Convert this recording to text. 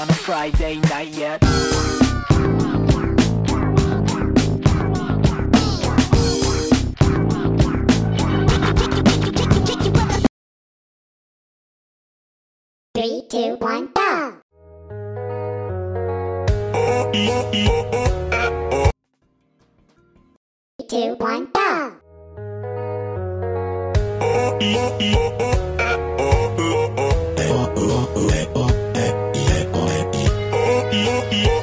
on a Friday night yet Three, two, one, go! Three, two, one, go! Yeah.